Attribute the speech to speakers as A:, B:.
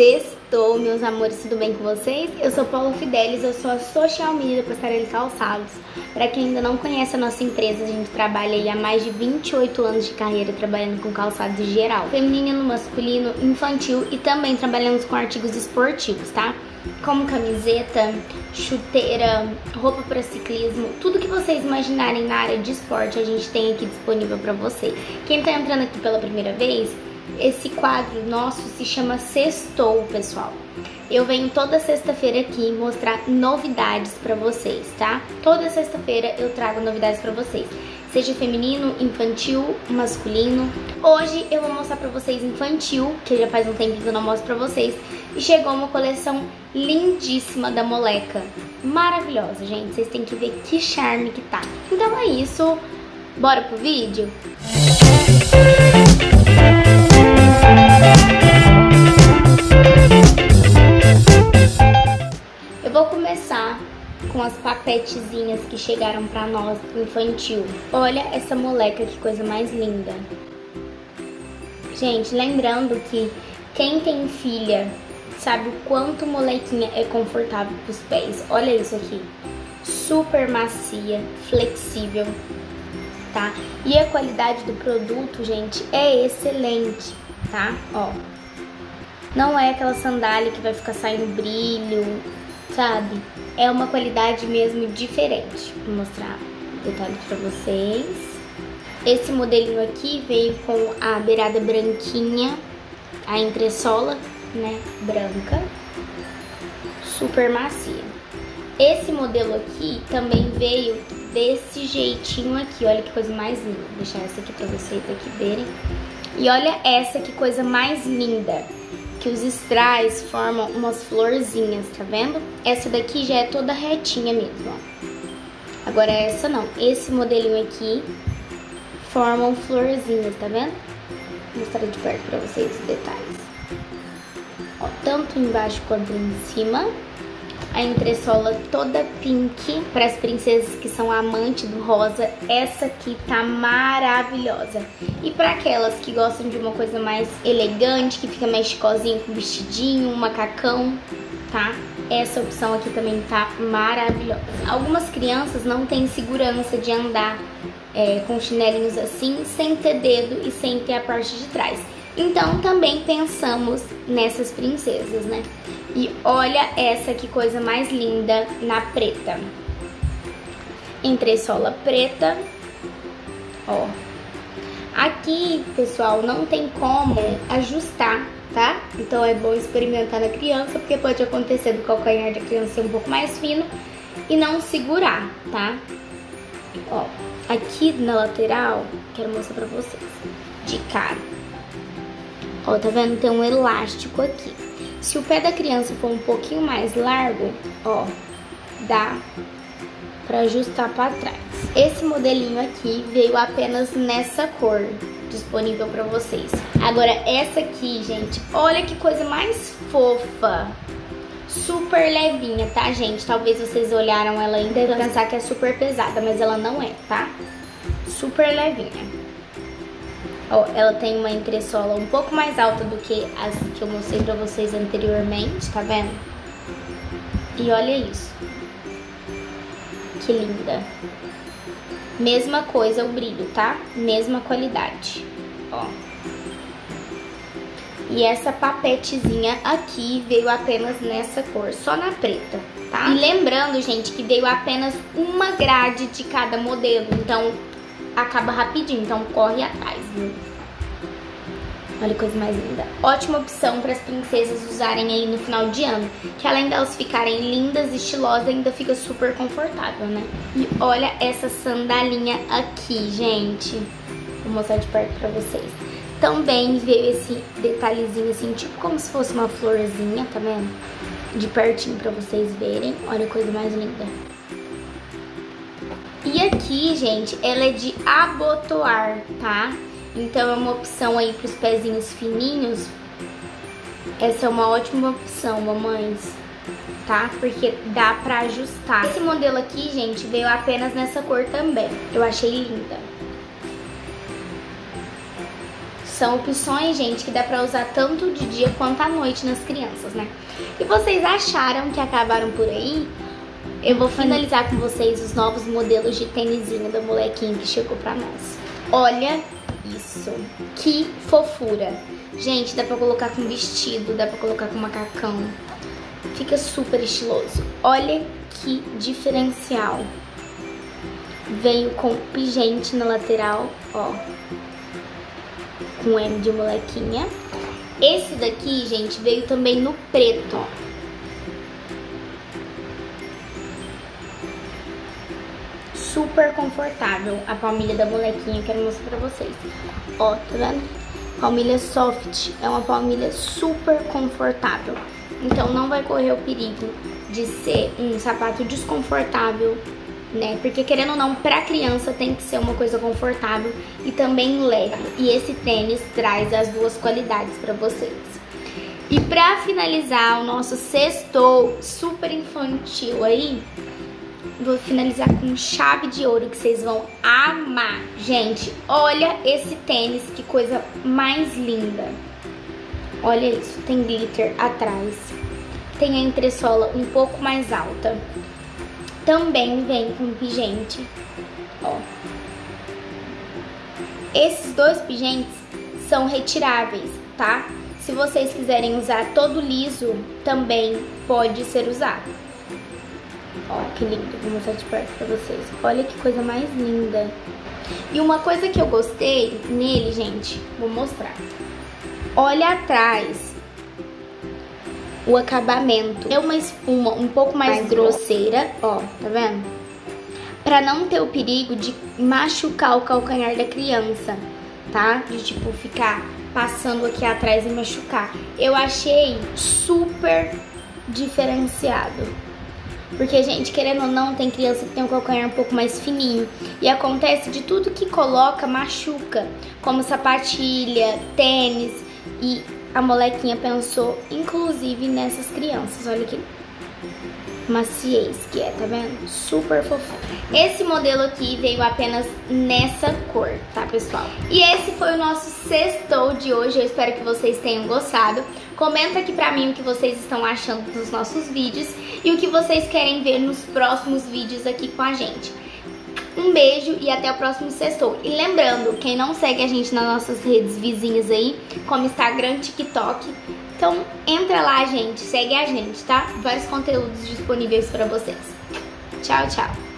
A: Sextou, meus amores, tudo bem com vocês? Eu sou Paula Fidelis, eu sou a social media da Passarela Calçados. Para quem ainda não conhece a nossa empresa, a gente trabalha aí há mais de 28 anos de carreira trabalhando com calçados geral, feminino, masculino, infantil e também trabalhamos com artigos esportivos, tá? Como camiseta, chuteira, roupa para ciclismo, tudo que vocês imaginarem na área de esporte a gente tem aqui disponível para vocês. Quem tá entrando aqui pela primeira vez, esse quadro nosso se chama Sextou, pessoal. Eu venho toda sexta-feira aqui mostrar novidades para vocês, tá? Toda sexta-feira eu trago novidades para vocês, seja feminino, infantil, masculino. Hoje eu vou mostrar para vocês infantil, que já faz um tempo que eu não mostro para vocês, e chegou uma coleção lindíssima da Moleca. Maravilhosa, gente. Vocês têm que ver que charme que tá. Então é isso. Bora pro vídeo? Eu vou começar com as papetezinhas que chegaram pra nós infantil. Olha essa moleca, que coisa mais linda. Gente, lembrando que quem tem filha sabe o quanto molequinha é confortável pros pés. Olha isso aqui. Super macia, flexível, tá? E a qualidade do produto, gente, é excelente, tá? Ó. Não é aquela sandália que vai ficar saindo brilho, sabe? É uma qualidade mesmo diferente. Vou mostrar detalhes pra vocês. Esse modelinho aqui veio com a beirada branquinha, a entressola, né, branca, super macia. Esse modelo aqui também veio desse jeitinho aqui, olha que coisa mais linda. Vou deixar essa aqui pra vocês aqui verem. E olha essa que coisa mais linda, que os strass formam umas florzinhas, tá vendo? Essa daqui já é toda retinha mesmo, ó. Agora essa não, esse modelinho aqui formam florzinhas, tá vendo? Vou mostrar de perto pra vocês os detalhes. Ó, tanto embaixo quanto em cima a entressola toda pink para as princesas que são amantes do rosa. Essa aqui tá maravilhosa. E para aquelas que gostam de uma coisa mais elegante, que fica mais chicosinho com vestidinho, um macacão, tá? Essa opção aqui também tá maravilhosa. Algumas crianças não têm segurança de andar é, com chinelinhos assim, sem ter dedo e sem ter a parte de trás. Então também pensamos nessas princesas, né? E olha essa que coisa mais linda na preta. Entressola preta, ó. Aqui, pessoal, não tem como ajustar, tá? Então é bom experimentar na criança, porque pode acontecer do calcanhar da criança ser um pouco mais fino e não segurar, tá? Ó, aqui na lateral, quero mostrar pra vocês, de cara. Ó, tá vendo? Tem um elástico aqui. Se o pé da criança for um pouquinho mais largo, ó, dá pra ajustar pra trás. Esse modelinho aqui veio apenas nessa cor, disponível pra vocês. Agora, essa aqui, gente, olha que coisa mais fofa. Super levinha, tá, gente? Talvez vocês olharam ela ainda e pensar que é super pesada, mas ela não é, tá? Super levinha. Ó, ela tem uma entressola um pouco mais alta do que as que eu mostrei pra vocês anteriormente, tá vendo? E olha isso. Que linda. Mesma coisa o brilho, tá? Mesma qualidade. Ó. E essa papetezinha aqui veio apenas nessa cor, só na preta, tá? E lembrando, gente, que veio apenas uma grade de cada modelo, então acaba rapidinho, então corre atrás, viu? Olha que coisa mais linda. Ótima opção para as princesas usarem aí no final de ano. Que além delas ficarem lindas, estilosas, ainda fica super confortável, né? E olha essa sandalinha aqui, gente. Vou mostrar de perto pra vocês. Também veio esse detalhezinho assim, tipo como se fosse uma florzinha, tá vendo? De pertinho pra vocês verem. Olha a coisa mais linda. Aqui, gente, ela é de abotoar, tá? Então é uma opção aí para os pezinhos fininhos. Essa é uma ótima opção, mamães, tá? Porque dá pra ajustar. Esse modelo aqui, gente, veio apenas nessa cor também. Eu achei linda. São opções, gente, que dá pra usar tanto de dia quanto à noite nas crianças, né? E vocês acharam que acabaram por aí? Eu vou finalizar com vocês os novos modelos de tênisinho da molequinha que chegou pra nós. Olha isso, que fofura. Gente, dá pra colocar com vestido, dá pra colocar com macacão. Fica super estiloso. Olha que diferencial. Veio com pingente na lateral, ó. Com M de molequinha. Esse daqui, gente, veio também no preto, ó. Super confortável a palmilha da molequinha, quero mostrar pra vocês. Ó, tá vendo? Palmilha soft, é uma palmilha super confortável. Então não vai correr o perigo de ser um sapato desconfortável, né? Porque querendo ou não, pra criança tem que ser uma coisa confortável e também leve. E esse tênis traz as duas qualidades para vocês. E pra finalizar o nosso sexto super infantil aí, vou finalizar com chave de ouro que vocês vão amar. Gente, olha esse tênis, que coisa mais linda. Olha isso, tem glitter atrás. Tem a entressola um pouco mais alta. Também vem com pingente, ó. Esses dois pingentes são retiráveis, tá? Se vocês quiserem usar todo liso, também pode ser usado. Ó, que lindo. Vou mostrar de perto pra vocês. Olha que coisa mais linda. E uma coisa que eu gostei nele, gente, vou mostrar. Olha atrás o acabamento. É uma espuma um pouco mais, mais grosseira, ó, tá vendo? Pra não ter o perigo de machucar o calcanhar da criança, tá? De tipo ficar passando aqui atrás e machucar. Eu achei super diferenciado. Porque, gente, querendo ou não, tem criança que tem um calcanhar um pouco mais fininho. E acontece de tudo que coloca machuca, como sapatilha, tênis. E a molequinha pensou, inclusive, nessas crianças. Olha que maciez que é, tá vendo? Super fofinho. Esse modelo aqui veio apenas nessa cor, tá, pessoal? E esse foi o nosso sextou de hoje. Eu espero que vocês tenham gostado. Comenta aqui pra mim o que vocês estão achando dos nossos vídeos e o que vocês querem ver nos próximos vídeos aqui com a gente. Um beijo e até o próximo sextou. E lembrando, quem não segue a gente nas nossas redes vizinhas aí, como Instagram, TikTok, então entra lá, gente, segue a gente, tá? Vários conteúdos disponíveis para vocês. Tchau, tchau.